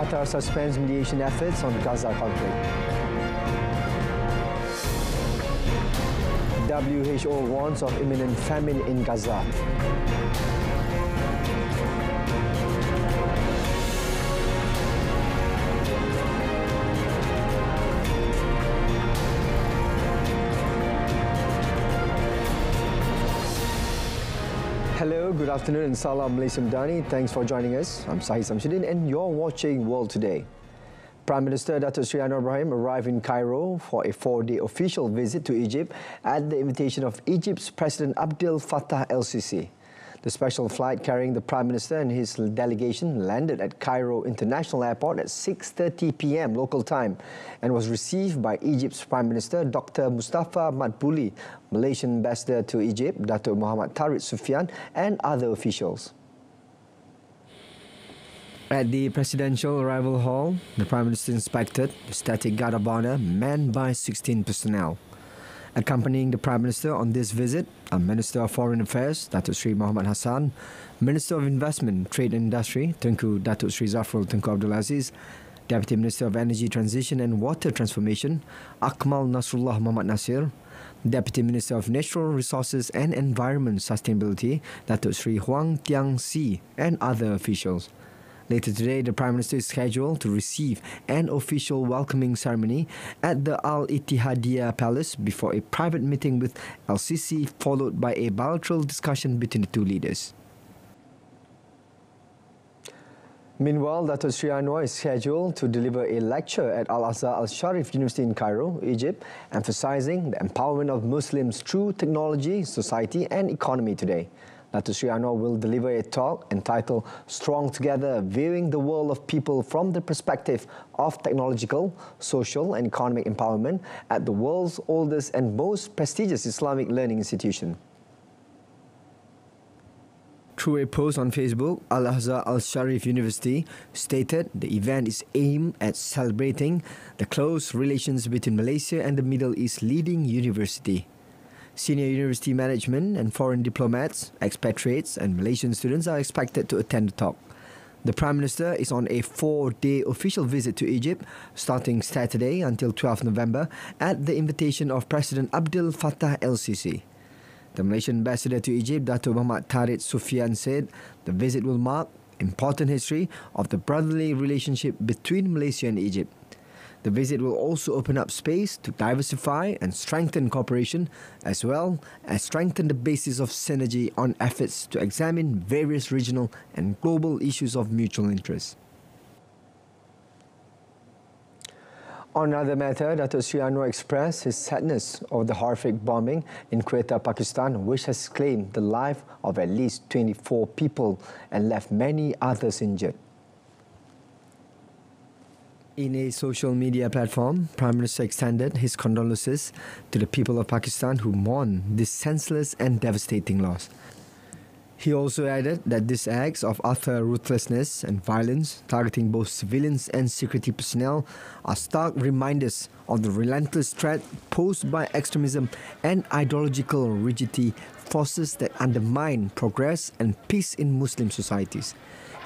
Qatar suspends mediation efforts on Gaza conflict. WHO warns of imminent famine in Gaza. Hello, good afternoon and salam Malaysia Madani. Thanks for joining us. I'm Sahih Samsudin and you're watching World Today. Prime Minister Dato Sri Anwar Ibrahim arrived in Cairo for a four-day official visit to Egypt at the invitation of Egypt's President Abdel Fattah el-Sisi. The special flight carrying the Prime Minister and his delegation landed at Cairo International Airport at 6.30 p.m. local time and was received by Egypt's Prime Minister Dr. Mustafa Madbouli, Malaysian ambassador to Egypt, Dr. Muhammad Tariq Sufyan and other officials. At the presidential arrival hall, the Prime Minister inspected the static guard of honor manned by 16 personnel. Accompanying the Prime Minister on this visit are Minister of Foreign Affairs, Datuk Sri Muhammad Hassan, Minister of Investment, Trade and Industry, Tunku Datuk Sri Zafrul Tunku Abdul Aziz, Deputy Minister of Energy Transition and Water Transformation, Akmal Nasrullah Muhammad Nasir, Deputy Minister of Natural Resources and Environment Sustainability, Datuk Sri Huang Tiong Sii, and other officials. Later today, the Prime Minister is scheduled to receive an official welcoming ceremony at the Al Ittihadiyah Palace before a private meeting with Al Sisi, followed by a bilateral discussion between the two leaders. Meanwhile, Dato Sri Anwar is scheduled to deliver a lecture at Al Azhar Al Sharif University in Cairo, Egypt, emphasizing the empowerment of Muslims through technology, society, and economy today. Dato Sri Anwar will deliver a talk entitled Strong Together, Viewing the World of People from the Perspective of Technological, Social and Economic Empowerment at the world's oldest and most prestigious Islamic learning institution. Through a post on Facebook, Al Azhar Al Sharif University stated the event is aimed at celebrating the close relations between Malaysia and the Middle East leading university. Senior university management and foreign diplomats, expatriates, and Malaysian students are expected to attend the talk. The Prime Minister is on a four day official visit to Egypt starting Saturday until 12 November at the invitation of President Abdel Fattah el Sisi. The Malaysian ambassador to Egypt, Dato Muhammad Tariq Sufian, said the visit will mark important history of the brotherly relationship between Malaysia and Egypt. The visit will also open up space to diversify and strengthen cooperation, as well as strengthen the basis of synergy on efforts to examine various regional and global issues of mutual interest. On another matter, Dato Sri Anwar expressed his sadness over the horrific bombing in Quetta, Pakistan, which has claimed the life of at least 24 people and left many others injured. In a social media platform, Prime Minister extended his condolences to the people of Pakistan who mourn this senseless and devastating loss. He also added that these acts of utter ruthlessness and violence targeting both civilians and security personnel are stark reminders of the relentless threat posed by extremism and ideological rigidity forces that undermine progress and peace in Muslim societies.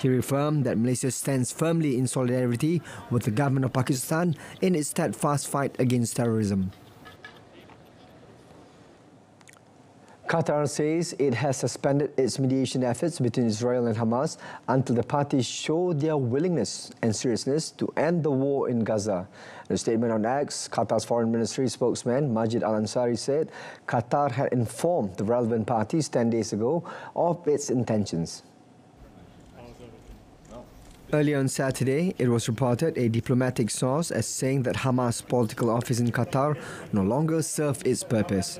He reaffirmed that Malaysia stands firmly in solidarity with the government of Pakistan in its steadfast fight against terrorism. Qatar says it has suspended its mediation efforts between Israel and Hamas until the parties show their willingness and seriousness to end the war in Gaza. In a statement on X, Qatar's foreign ministry spokesman Majid Al Ansari said Qatar had informed the relevant parties 10 days ago of its intentions. Earlier on Saturday, it was reported a diplomatic source as saying that Hamas' political office in Qatar no longer served its purpose.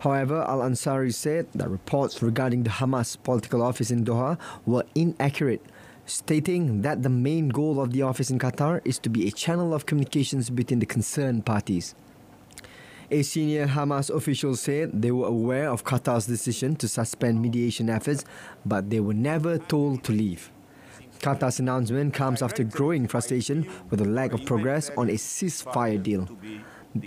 However, Al Ansari said that reports regarding the Hamas political office in Doha were inaccurate, stating that the main goal of the office in Qatar is to be a channel of communications between the concerned parties. A senior Hamas official said they were aware of Qatar's decision to suspend mediation efforts, but they were never told to leave. Qatar's announcement comes after growing frustration with the lack of progress on a ceasefire deal.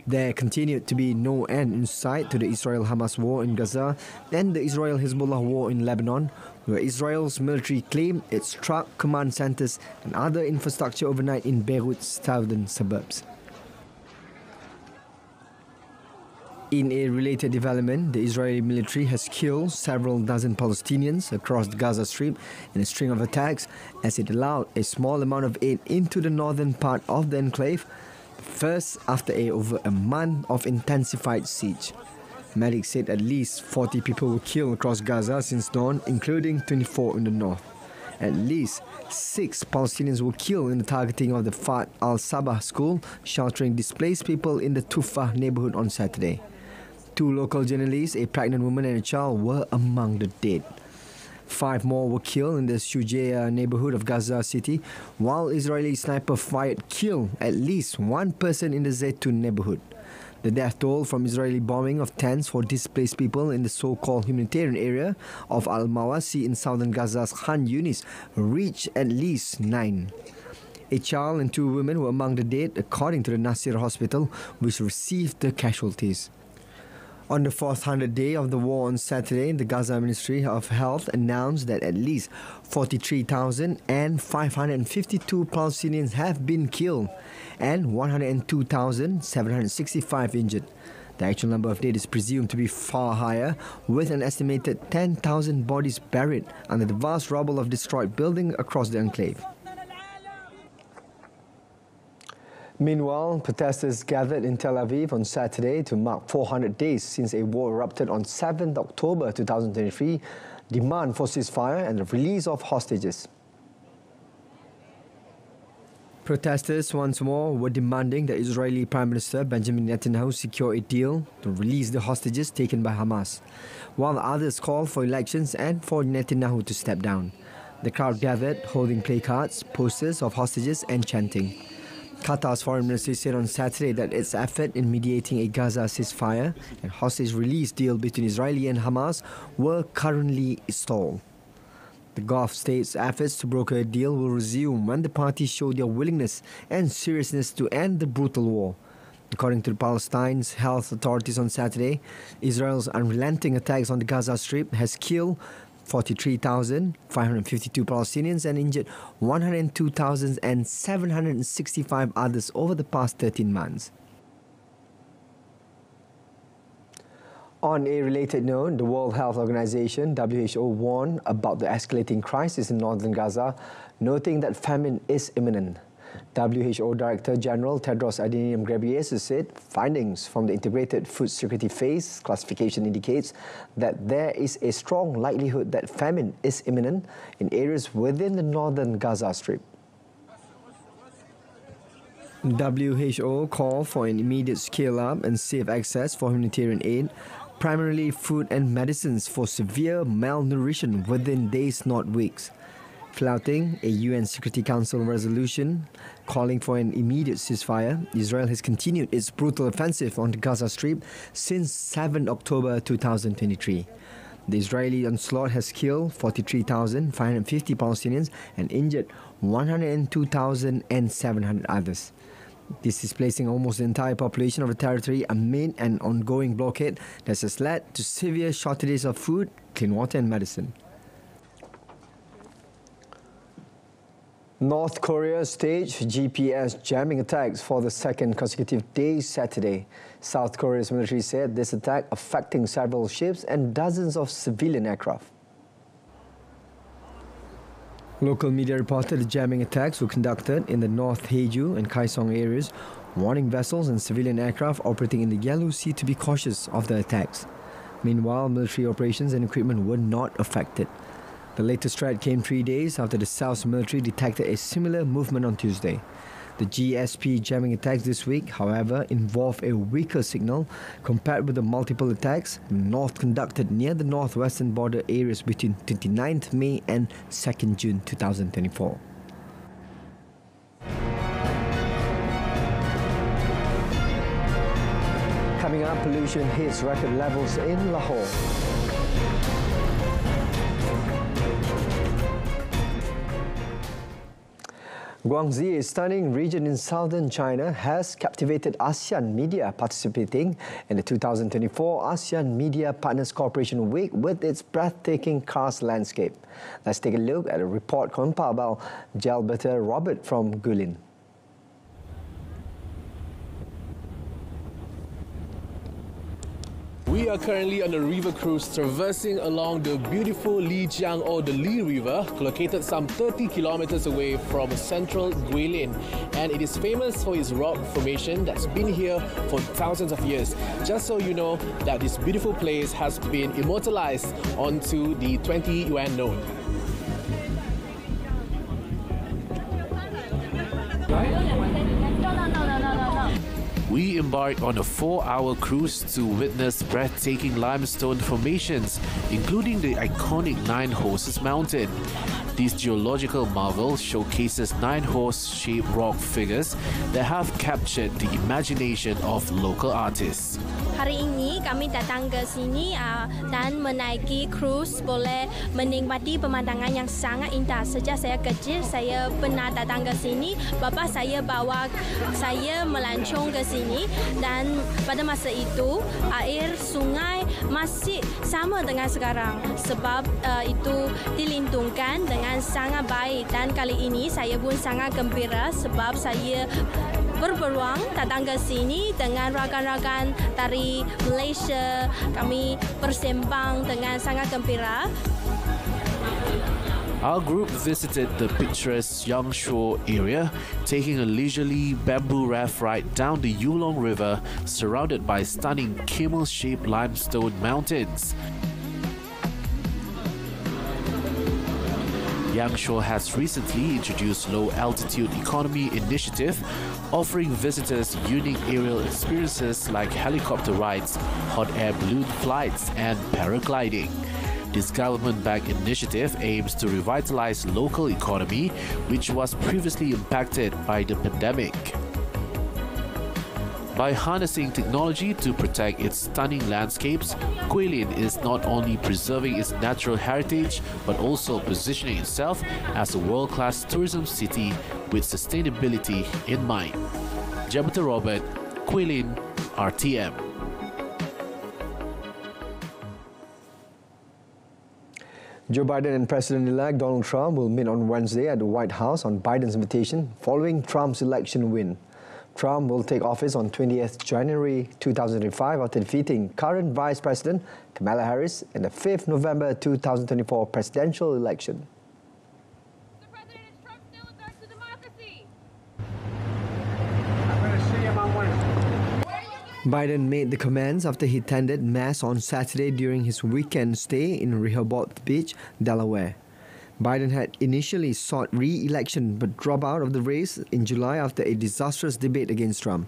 There continued to be no end in sight to the Israel Hamas war in Gaza and the Israel Hezbollah war in Lebanon, where Israel's military claimed it struck command centers and other infrastructure overnight in Beirut's southern suburbs. In a related development, the Israeli military has killed several dozen Palestinians across the Gaza Strip in a string of attacks as it allowed a small amount of aid into the northern part of the enclave, first after a over a month of intensified siege. Medics said at least 40 people were killed across Gaza since dawn, including 24 in the north. At least six Palestinians were killed in the targeting of the Fahd al Sabah school, sheltering displaced people in the Tufa neighborhood on Saturday. Two local journalists, a pregnant woman and a child, were among the dead. Five more were killed in the Shujaia uh, neighborhood of Gaza City, while Israeli sniper fired killed at least one person in the Zaytun neighborhood. The death toll from Israeli bombing of tents for displaced people in the so-called humanitarian area of Al-Mawasi in southern Gaza's Khan Yunis reached at least nine. A child and two women were among the dead, according to the Nasser hospital, which received the casualties. On the 400th day of the war on Saturday, the Gaza Ministry of Health announced that at least 43,552 Palestinians have been killed and 102,765 injured. The actual number of dead is presumed to be far higher, with an estimated 10,000 bodies buried under the vast rubble of destroyed buildings across the enclave. Meanwhile, protesters gathered in Tel Aviv on Saturday to mark 400 days since a war erupted on 7 October 2023, demand for ceasefire and the release of hostages. Protesters once more were demanding that Israeli Prime Minister Benjamin Netanyahu secure a deal to release the hostages taken by Hamas, while others called for elections and for Netanyahu to step down. The crowd gathered holding placards, posters of hostages and chanting. Qatar's foreign ministry said on Saturday that its effort in mediating a Gaza ceasefire and hostage release deal between Israel and Hamas were currently stalled. The Gulf states' efforts to broker a deal will resume when the parties show their willingness and seriousness to end the brutal war. According to the Palestine's health authorities on Saturday, Israel's unrelenting attacks on the Gaza Strip has killed 43,552 Palestinians and injured 102,765 others over the past 13 months. On a related note, the World Health Organization WHO warned about the escalating crisis in northern Gaza, noting that famine is imminent. WHO Director General Tedros Adhanom Ghebreyesus said findings from the integrated food security phase classification indicates that there is a strong likelihood that famine is imminent in areas within the northern Gaza Strip. WHO called for an immediate scale up and safe access for humanitarian aid, primarily food and medicines for severe malnutrition within days, not weeks flouting a UN Security Council resolution calling for an immediate ceasefire, Israel has continued its brutal offensive on the Gaza Strip since 7 October 2023. The Israeli onslaught has killed 43,550 Palestinians and injured 102,700 others. This is placing almost the entire population of the territory amid an ongoing blockade that has led to severe shortages of food, clean water, and medicine. North Korea staged GPS jamming attacks for the second consecutive day Saturday. South Korea's military said this attack affecting several ships and dozens of civilian aircraft. Local media reported the jamming attacks were conducted in the North Haeju and Kaesong areas, warning vessels and civilian aircraft operating in the Yellow Sea to be cautious of the attacks. Meanwhile, military operations and equipment were not affected. The latest threat came three days after the South's military detected a similar movement on Tuesday. The GPS jamming attacks this week, however, involve a weaker signal compared with the multiple attacks North conducted near the northwestern border areas between 29th May and 2nd June 2024. Coming up, pollution hits record levels in Lahore. Guangxi, a stunning region in southern China, has captivated ASEAN media participating in the 2024 ASEAN Media Partners Cooperation Week with its breathtaking karst landscape. Let's take a look at a report compiled by Jalberta Robert from Guilin. We are currently on a river cruise traversing along the beautiful Lijiang or the Li River, located some 30 kilometers away from central Guilin. And it is famous for its rock formation that's been here for thousands of years. Just so you know that this beautiful place has been immortalized onto the 20 yuan note. Embarked on a four-hour cruise to witness breathtaking limestone formations, including the iconic Nine Horses Mountain. This geological marvel showcases nine horse-shaped rock figures that have captured the imagination of local artists. Hari ini kami datang ke sini uh, dan menaiki cruise boleh menikmati pemandangan yang sangat indah. Sejak saya kecil saya pernah datang ke sini. Bapa saya bawa saya melancong ke sini dan pada masa itu air sungai masih sama dengan sekarang sebab uh, itu dilindungkan dengan sangat baik dan kali ini saya pun sangat gembira sebab saya berpeluang datang ke sini dengan rakan-rakan dari Malaysia. Kami bersembang dengan sangat gembira. Our group visited the picturesque Yangshuo area, taking a leisurely bamboo raft ride down the Yulong River, surrounded by stunning camel-shaped limestone mountains. Yangshuo has recently introduced low altitude economy initiative, offering visitors unique aerial experiences like helicopter rides, hot air balloon flights, and paragliding. This government-backed initiative aims to revitalize local economy, which was previously impacted by the pandemic. By harnessing technology to protect its stunning landscapes, Guilin is not only preserving its natural heritage but also positioning itself as a world-class tourism city with sustainability in mind. Jabata Robert, Guilin, RTM. Joe Biden and President-elect Donald Trump will meet on Wednesday at the White House on Biden's invitation following Trump's election win. Trump will take office on 20th January 2025 after defeating current Vice President Kamala Harris in the 5th November 2024 presidential election. Biden made the comments after he attended Mass on Saturday during his weekend stay in Rehoboth Beach, Delaware. Biden had initially sought re election but dropped out of the race in July after a disastrous debate against Trump.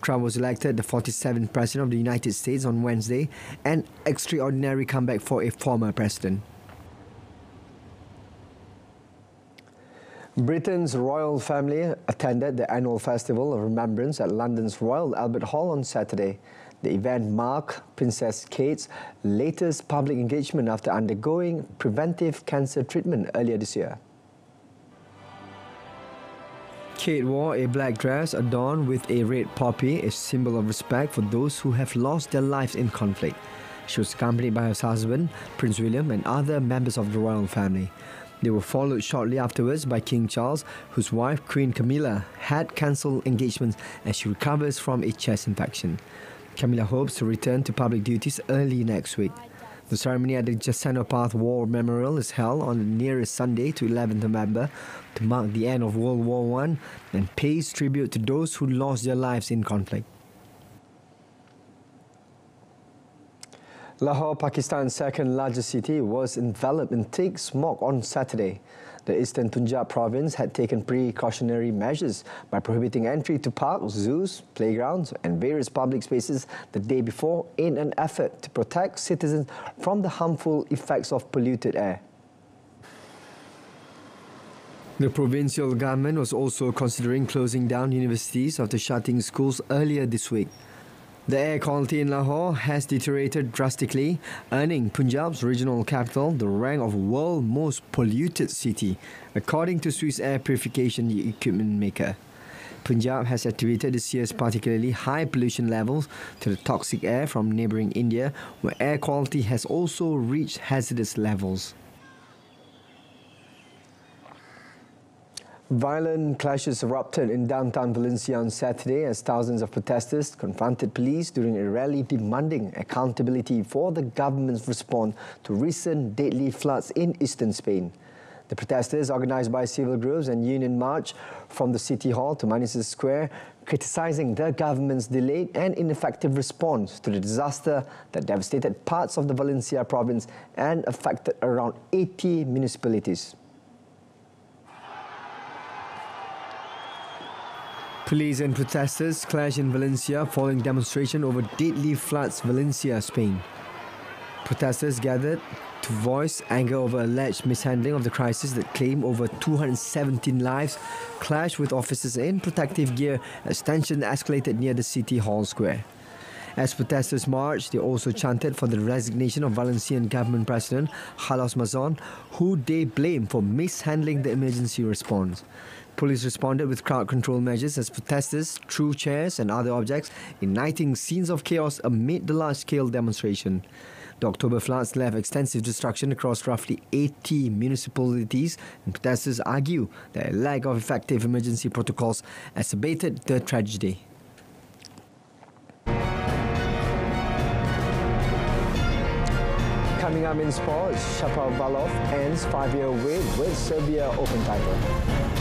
Trump was elected the 47th President of the United States on Wednesday, an extraordinary comeback for a former president. Britain's royal family attended the annual Festival of Remembrance at London's Royal Albert Hall on Saturday. The event marked Princess Kate's latest public engagement after undergoing preventive cancer treatment earlier this year. Kate wore a black dress adorned with a red poppy, a symbol of respect for those who have lost their lives in conflict. She was accompanied by her husband, Prince William, and other members of the royal family. They were followed shortly afterwards by King Charles, whose wife, Queen Camilla, had cancelled engagements as she recovers from a chest infection. Camilla hopes to return to public duties early next week. The ceremony at the Cenotaph War Memorial is held on the nearest Sunday to 11th November to mark the end of World War I and pays tribute to those who lost their lives in conflict. Lahore, Pakistan's second largest city, was enveloped in thick smog on Saturday. The eastern Punjab province had taken precautionary measures by prohibiting entry to parks, zoos, playgrounds and various public spaces the day before in an effort to protect citizens from the harmful effects of polluted air. The provincial government was also considering closing down universities after shutting schools earlier this week. The air quality in Lahore has deteriorated drastically, earning Punjab's regional capital the rank of world most polluted city, according to Swiss air purification equipment maker. Punjab has attributed this year's particularly high pollution levels to the toxic air from neighboring India, where air quality has also reached hazardous levels. Violent clashes erupted in downtown Valencia on Saturday as thousands of protesters confronted police during a rally demanding accountability for the government's response to recent deadly floods in eastern Spain. The protesters, organised by civil groups and union march from the City Hall to Manises Square, criticising the government's delayed and ineffective response to the disaster that devastated parts of the Valencia province and affected around 80 municipalities. Police and protesters clash in Valencia following demonstration over deadly floods Valencia, Spain. Protesters gathered to voice anger over alleged mishandling of the crisis that claimed over 217 lives clashed with officers in protective gear as tension escalated near the City Hall Square. As protesters marched, they also chanted for the resignation of Valencian government president Carlos Mazon, who they blame for mishandling the emergency response. Police responded with crowd control measures as protesters threw chairs and other objects, igniting scenes of chaos amid the large scale demonstration. The October floods left extensive destruction across roughly 80 municipalities, and protesters argue that a lack of effective emergency protocols exacerbated the tragedy. Coming up in sports, Shapovalov ends five-year wait with Serbia Open title.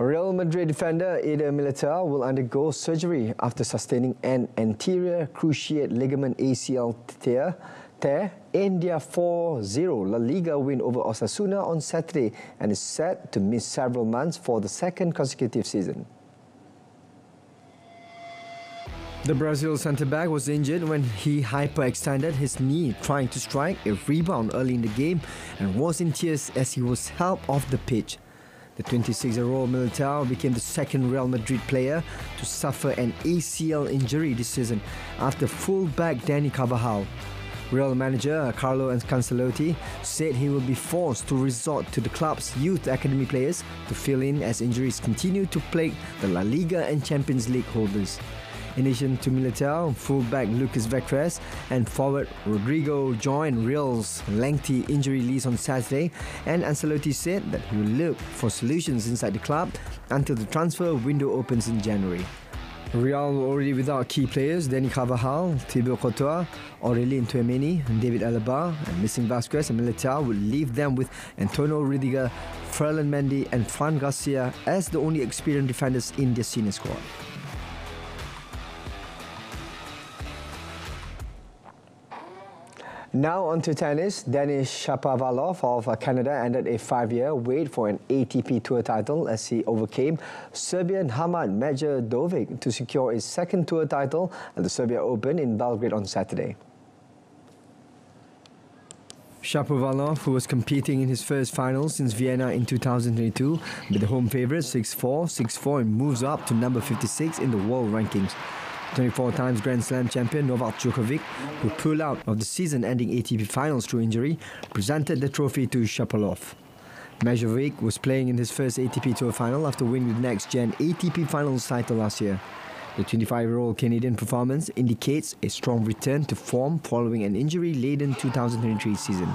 Real Madrid defender Eder Militao will undergo surgery after sustaining an anterior cruciate ligament ACL tear, tear in their 4-0 La Liga win over Osasuna on Saturday and is set to miss several months for the second consecutive season. The Brazil centre-back was injured when he hyperextended his knee trying to strike a rebound early in the game and was in tears as he was helped off the pitch. The 26-year-old Militao became the second Real Madrid player to suffer an ACL injury this season after fullback Dani Carvajal. Real manager Carlo Ancelotti said he will be forced to resort to the club's youth academy players to fill in as injuries continue to plague the La Liga and Champions League holders. In addition to Militao, fullback Lucas Vázquez and forward Rodrigo joined Real's lengthy injury list on Saturday, and Ancelotti said that he will look for solutions inside the club until the transfer window opens in January. Real were already without key players Dani Carvajal, Thibaut Courtois, Aurelien and David Alaba, and missing Vázquez and Militao would leave them with Antonio Rudiger, Ferland Mendy, and Fran Garcia as the only experienced defenders in their senior squad. Now on to tennis. Denis Shapovalov of Canada ended a five-year wait for an ATP Tour title as he overcame Serbian Hamad Medjedovic to secure his second Tour title at the Serbia Open in Belgrade on Saturday. Shapovalov, who was competing in his first final since Vienna in 2022, with the home favourite 6-4, 6-4 and moves up to number 56 in the world rankings. 24 times Grand Slam champion Novak Djokovic, who pulled out of the season ending ATP finals through injury, presented the trophy to Shapovalov. Medjedovic was playing in his first ATP Tour final after winning the next gen ATP finals title last year. The 25-year-old Canadian performance indicates a strong return to form following an injury-laden 2023 season.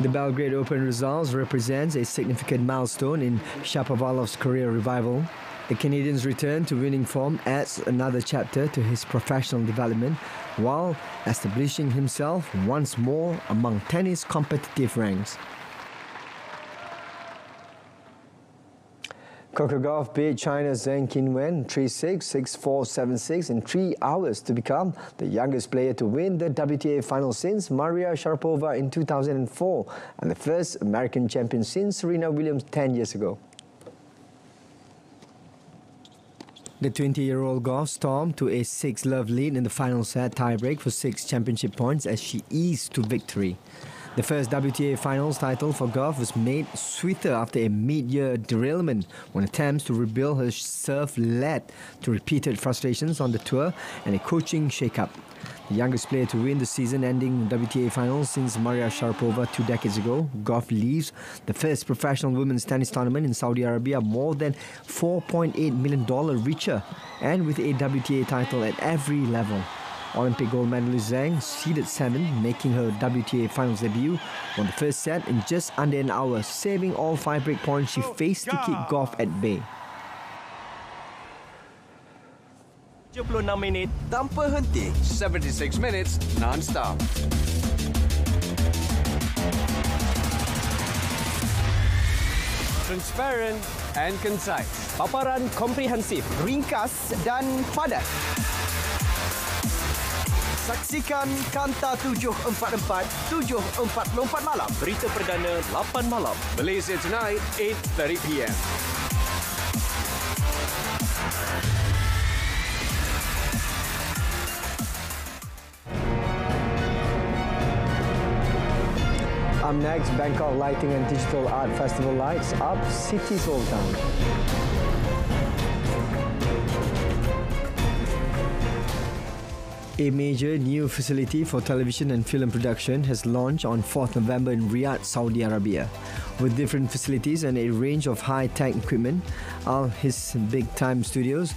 The Belgrade Open results represents a significant milestone in Shapovalov's career revival the Canadian's return to winning form adds another chapter to his professional development while establishing himself once more among tennis competitive ranks. Gauff beat China's Zheng Qinwen 3-6, 6-4, 7-6 in three hours to become the youngest player to win the WTA final since Maria Sharapova in 2004 and the first American champion since Serena Williams 10 years ago. The 20-year-old Gauff stormed to a 6-love lead in the final set tiebreak for six championship points as she eased to victory. The first WTA Finals title for Gauff was made sweeter after a mid-year derailment when attempts to rebuild her serve led to repeated frustrations on the tour and a coaching shake-up. The youngest player to win the season-ending WTA Finals since Maria Sharapova two decades ago, Gauff leaves the first professional women's tennis tournament in Saudi Arabia more than $4.8 million richer and with a WTA title at every level. Olympic gold medalist Zhang seeded seventh, making her WTA finals debut, won the first set in just under an hour, saving all five break points she faced to keep Gauff at bay. 76 minit tanpa henti. 76 minutes non-stop. Transparent and concise. Paparan komprehensif, ringkas dan padat. Saksikan Kanta 744 744 malam. Berita perdana 8 malam. Malaysia tonight, 8.30 p.m. Up next, Bangkok Lighting and Digital Art Festival lights up City's Old Town. A major new facility for television and film production has launched on 4th November in Riyadh, Saudi Arabia. With different facilities and a range of high-tech equipment, Al Hisn Big Time Studios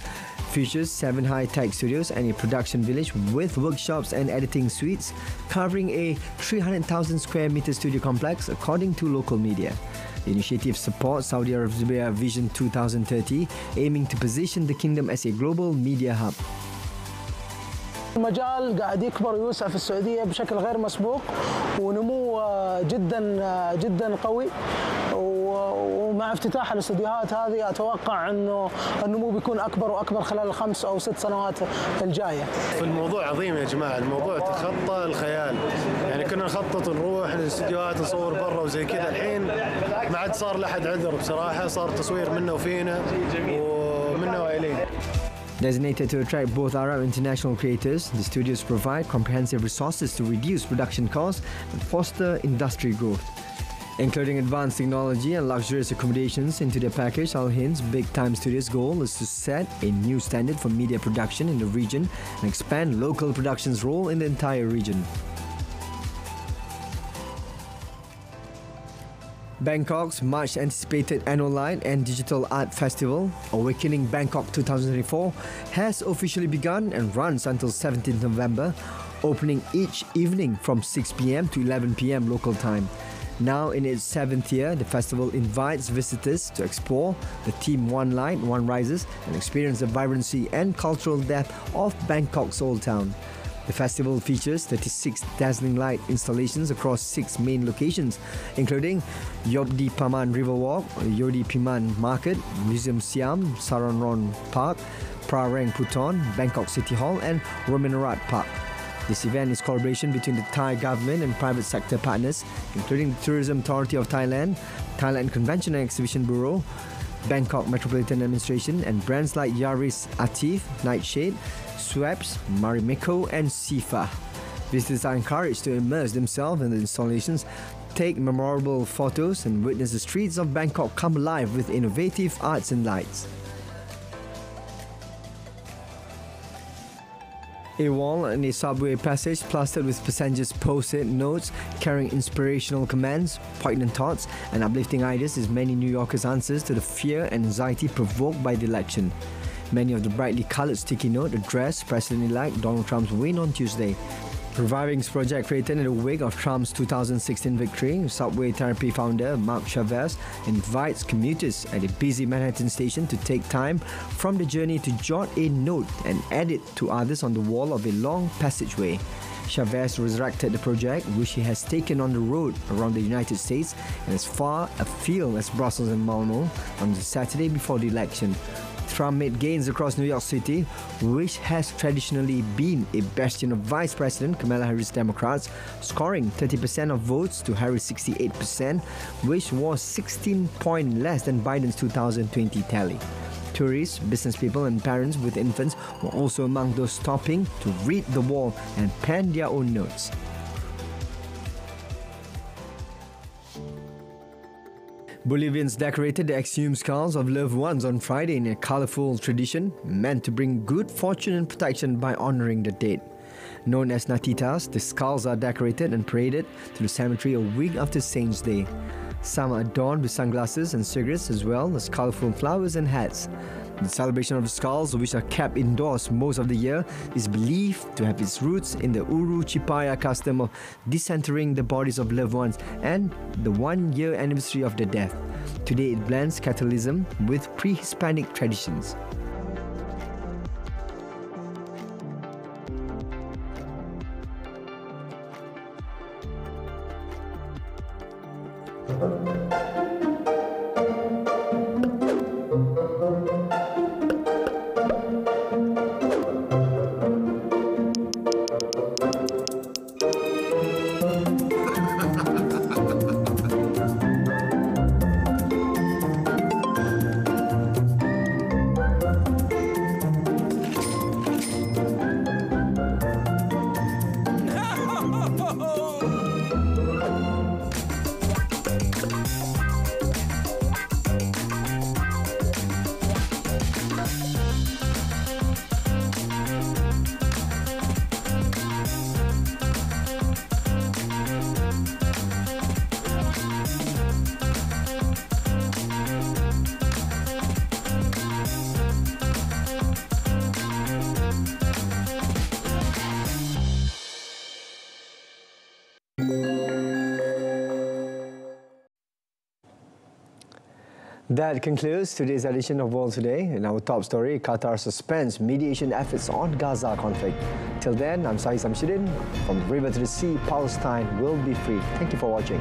features seven high-tech studios and a production village with workshops and editing suites, covering a 300,000 square meter studio complex, according to local media. The initiative supports Saudi Arabia Vision 2030, aiming to position the kingdom as a global media hub. المجال قاعد يكبر ويوسع في السعودية بشكل غير مسبوق ونمو آه، جدا آه، جدا قوي. ومع افتتاح الاستديوهات هذه أتوقع إنه النمو بيكون أكبر وأكبر خلال الخمس أو ست سنوات الجاية. الموضوع عظيم يا جماعة الموضوع تخطى الخيال. يعني كنا نخطط نروح الاستديوهات نصور برا وزي كذا. الحين ما عاد صار لحد عذر بصراحة صار تصوير منا وفينا ومنا وإلينا. Designated to attract both Arab international creators, the studios provide comprehensive resources to reduce production costs and foster industry growth. Including advanced technology and luxurious accommodations into their package, Al Hisn's Big Time Studios' goal is to set a new standard for media production in the region and expand local production's role in the entire region. Bangkok's much anticipated annual light and digital art festival, Awakening Bangkok 2024, has officially begun and runs until 17th November, opening each evening from 6 pm to 11 pm local time. Now in its seventh year, the festival invites visitors to explore the theme One Light, One Rises and experience the vibrancy and cultural depth of Bangkok's Old Town. The festival features 36 dazzling light installations across six main locations, including Yobdi Paman Riverwalk, Yodi Piman Market, Museum Siam, Saranrom Park, Prarang Puton, Bangkok City Hall, and Rommaninat Park. This event is collaboration between the Thai government and private sector partners, including the Tourism Authority of Thailand, Thailand Convention and Exhibition Bureau, Bangkok Metropolitan Administration, and brands like Yaris Atif, Nightshade, Swaps, Marimekko, and Sifa. Visitors are encouraged to immerse themselves in the installations, take memorable photos, and witness the streets of Bangkok come alive with innovative arts and lights. A wall and a subway passage plastered with passengers' post-it notes carrying inspirational commands, poignant thoughts, and uplifting ideas is many New Yorkers' answers to the fear and anxiety provoked by the election. Many of the brightly colored sticky note address President-elect Donald Trump's win on Tuesday. Reviving his project created in the wake of Trump's 2016 victory, Subway Therapy founder Mark Chavez invites commuters at a busy Manhattan station to take time from the journey to jot a note and add it to others on the wall of a long passageway. Chavez resurrected the project, which he has taken on the road around the United States and as far afield as Brussels and Malmo on the Saturday before the election. Trump made gains across New York City, which has traditionally been a bastion of Vice President Kamala Harris Democrats, scoring 30% of votes to Harris' 68%, which was 16 points less than Biden's 2020 tally. Tourists, business people, and parents with infants were also among those stopping to read the wall and pen their own notes. Bolivians decorated the exhumed skulls of loved ones on Friday in a colorful tradition meant to bring good fortune and protection by honoring the dead. Known as natitas, the skulls are decorated and paraded to the cemetery a week after Saints' Day. Some are adorned with sunglasses and cigarettes as well as colorful flowers and hats. The celebration of the skulls, which are kept indoors most of the year, is believed to have its roots in the Uru Chipaya custom of disinterring the bodies of loved ones and the one year anniversary of their death. Today it blends Catholicism with pre Hispanic traditions. That concludes today's edition of World Today. In our top story, Qatar suspends mediation efforts on Gaza conflict. Till then, I'm Sahih Samsudin. From the river to the sea, Palestine will be free. Thank you for watching.